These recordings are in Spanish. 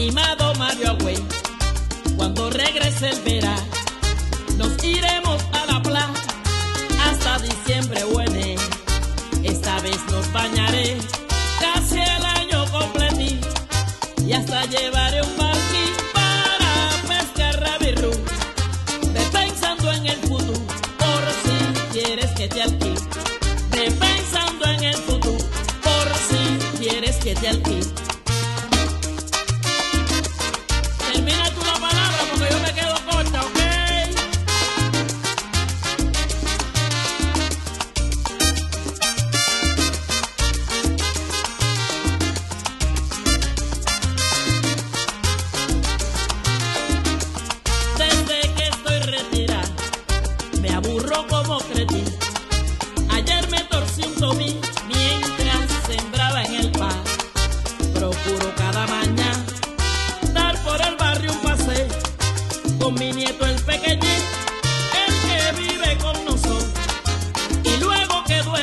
Estimado Mario Agüey, cuando regrese el verano, nos iremos a la playa hasta diciembre buene. Esta vez nos bañaré casi el año completito y hasta llevaré un barquín para pescar rabirú. Ve pensando en el futuro, por si quieres que te alquile. Ve pensando en el futuro, por si quieres que te alquile.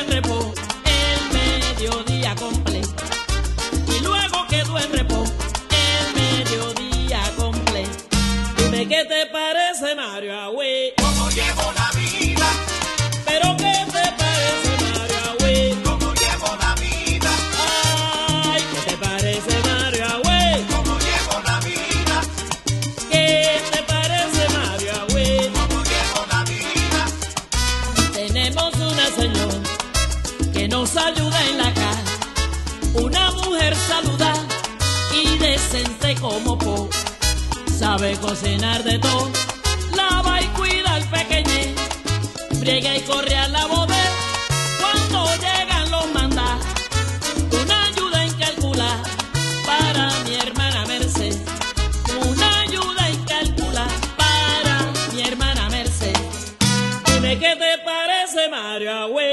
Reposo el mediodía completo. Y luego quedó en reposo el mediodía completo. Dime qué te parece, Mario. Nos ayuda en la casa. Una mujer saludada y decente como po. Sabe cocinar de todo, lava y cuida al pequeñín. Friega y corre a la bodega cuando llegan los mandados. Una ayuda en calcular para mi hermana Mercedes. Una ayuda en calcular para mi hermana Mercedes. Dime qué te parece, Agüey.